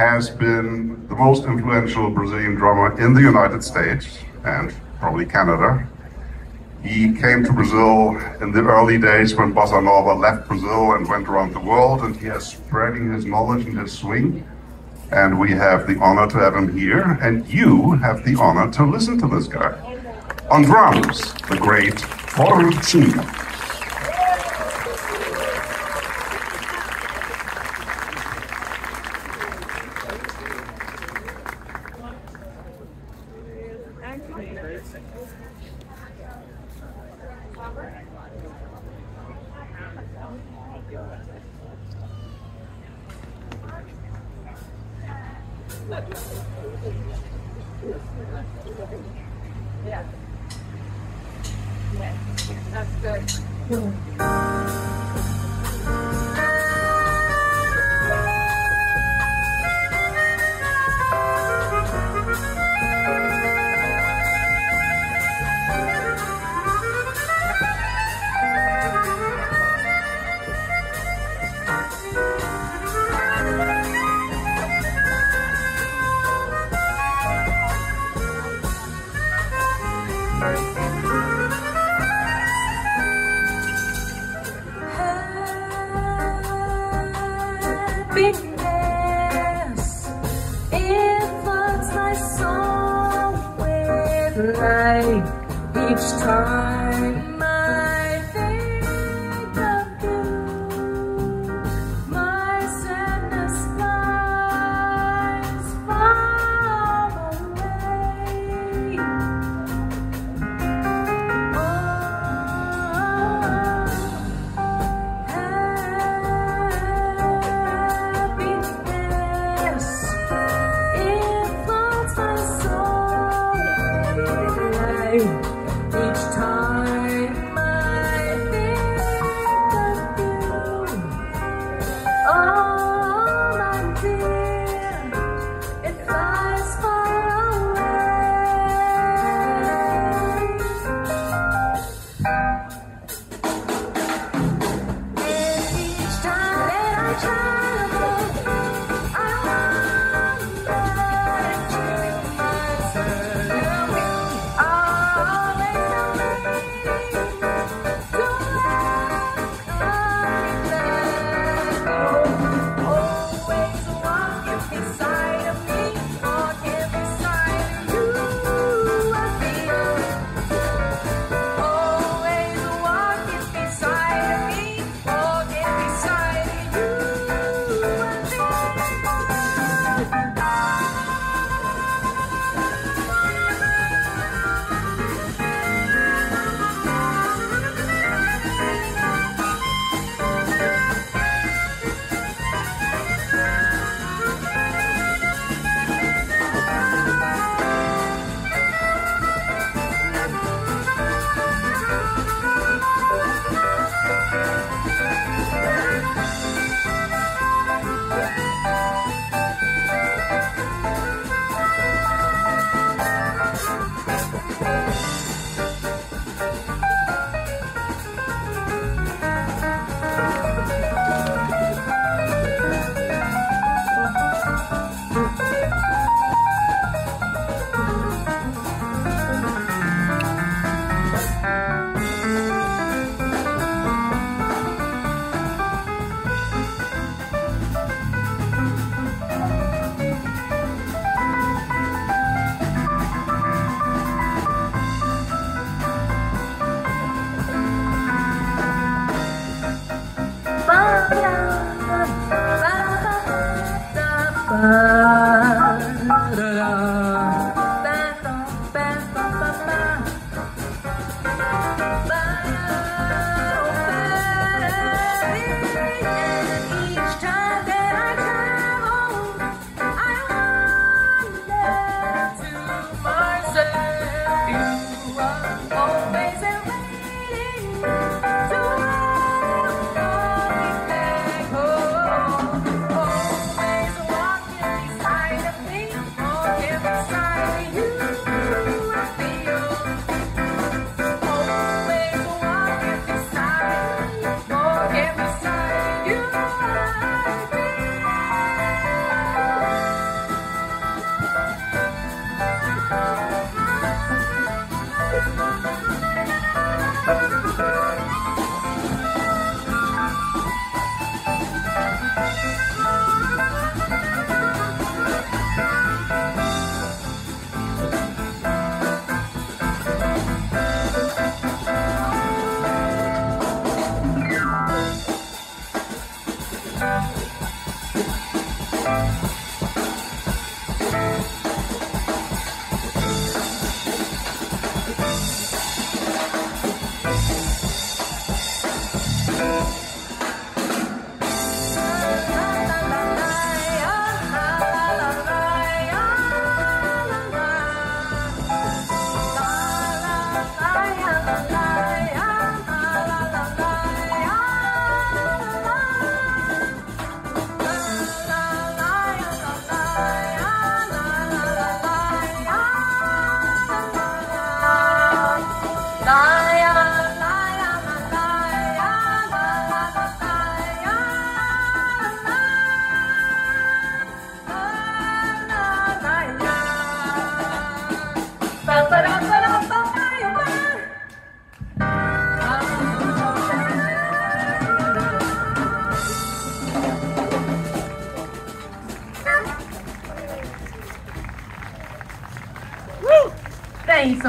has been the most influential Brazilian drummer in the United States and probably Canada. He came to Brazil in the early days when Bossa Nova left Brazil and went around the world, and he is spreading his knowledge and his swing. And we have the honor to have him here, and you have the honor to listen to this guy. On drums, the great Portinho. Yeah. Yeah. That's good. Happiness. It floods my soul with light each time with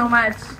So much.